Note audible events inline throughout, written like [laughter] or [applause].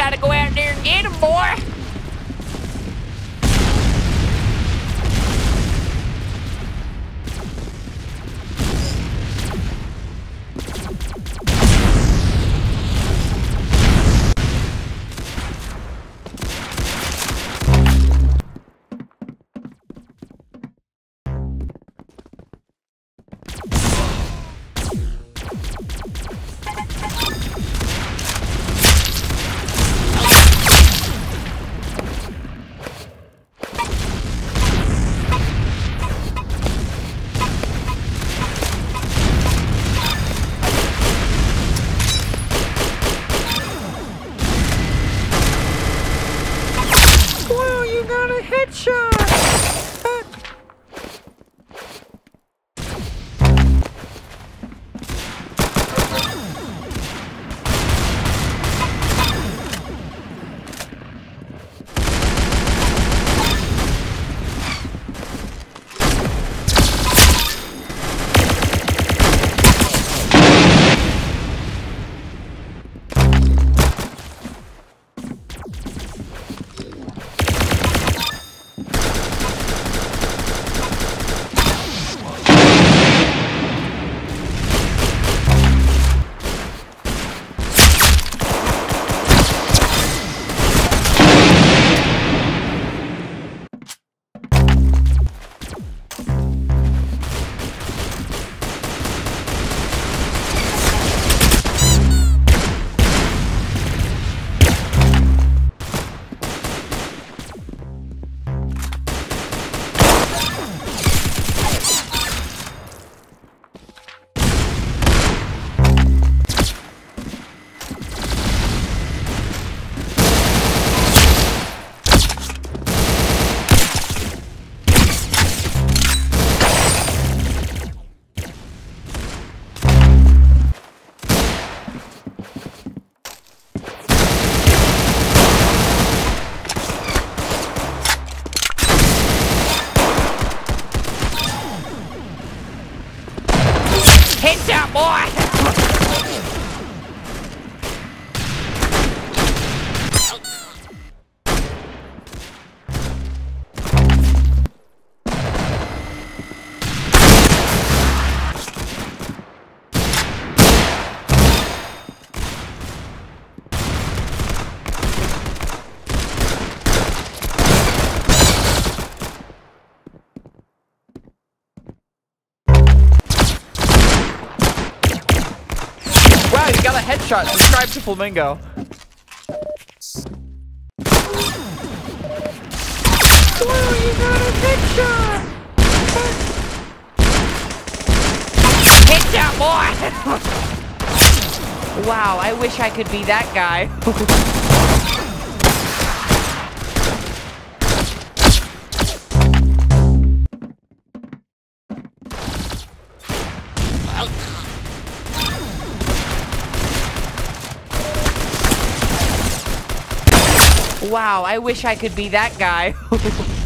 gotta go out there and get him, boy. Got headshot. Subscribe to Flamingo. [laughs] Wow, I wish I could be that guy. [laughs] Wow, I wish I could be that guy. [laughs]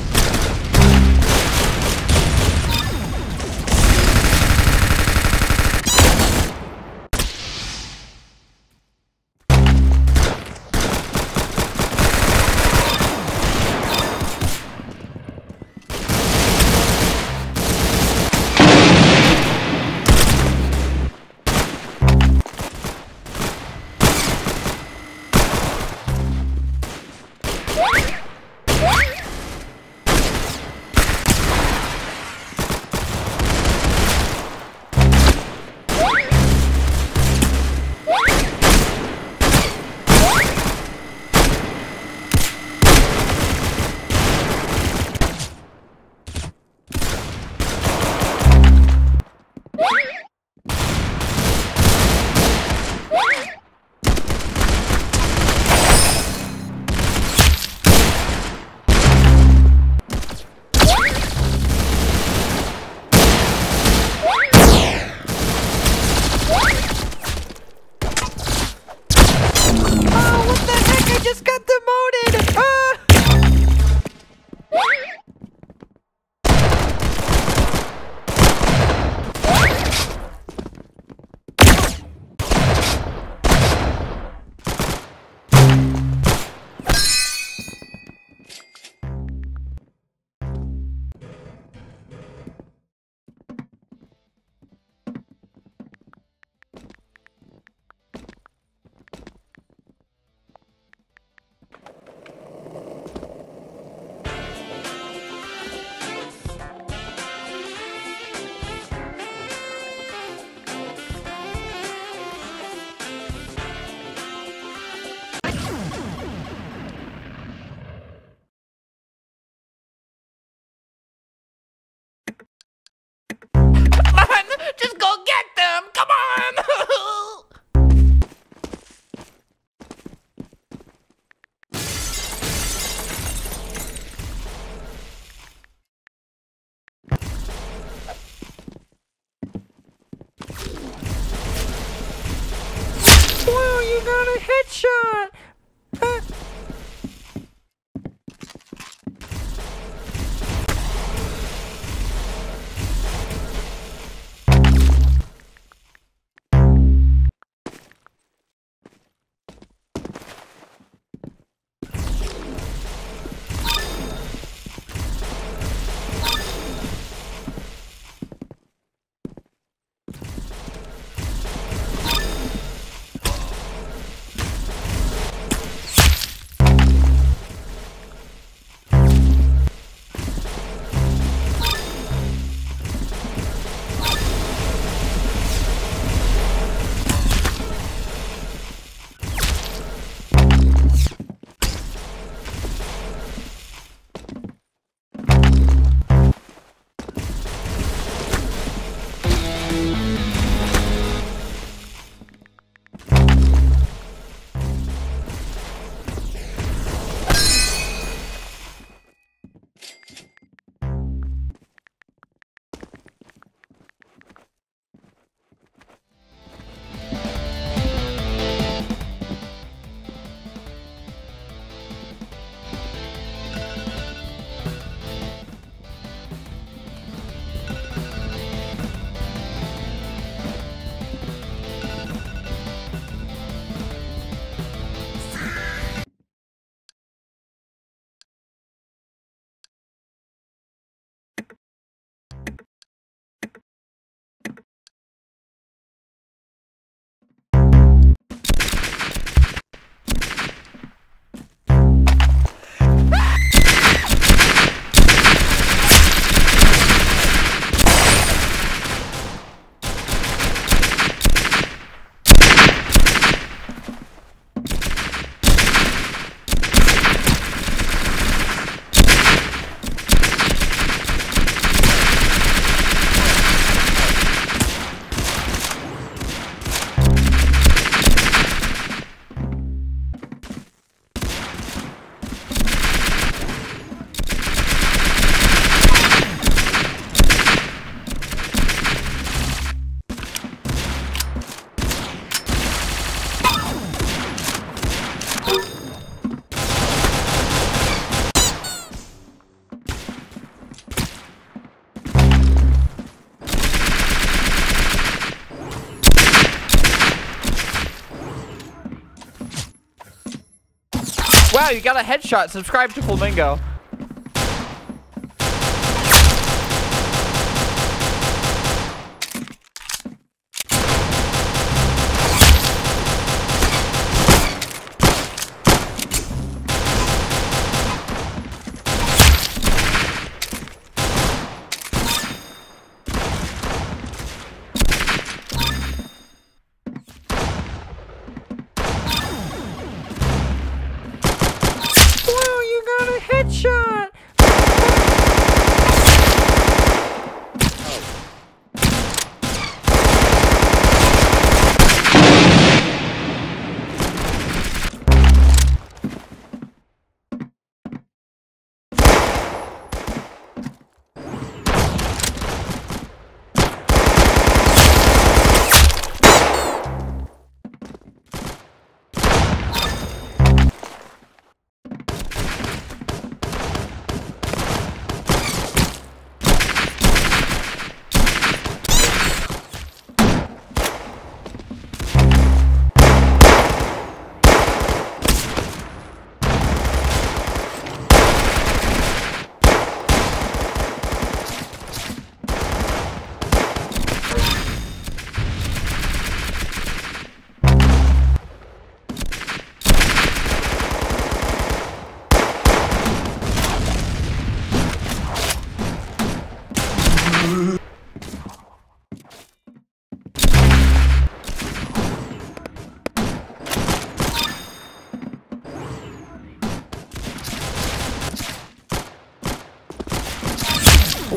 Wow, you got a headshot. Subscribe to Flamingo.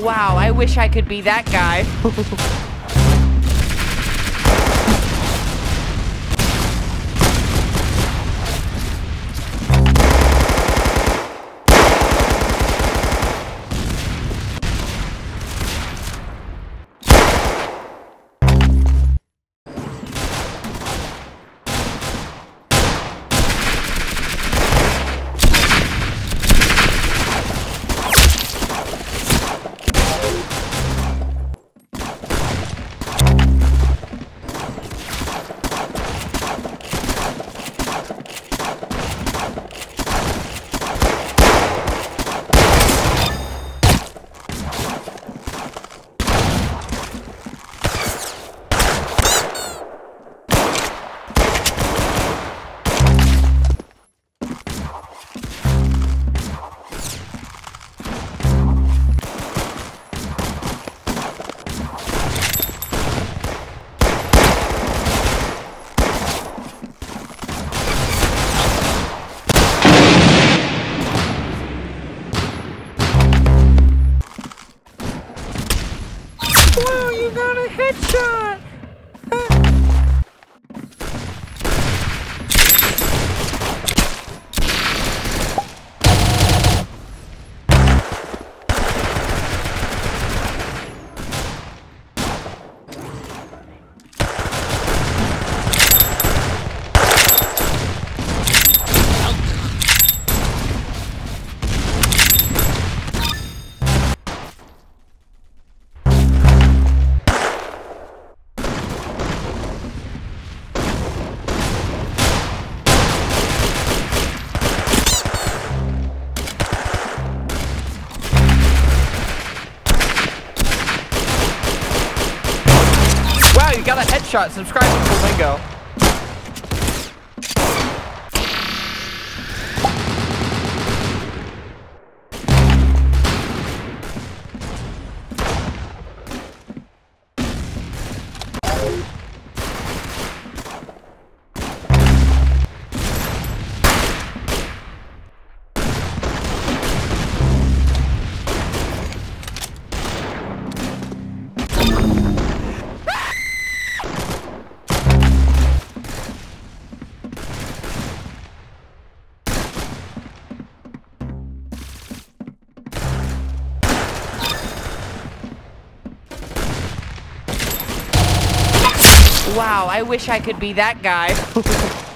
Wow, I wish I could be that guy. [laughs] Wow, you got a headshot. Subscribe to Flamingo. Wow, I wish I could be that guy. [laughs]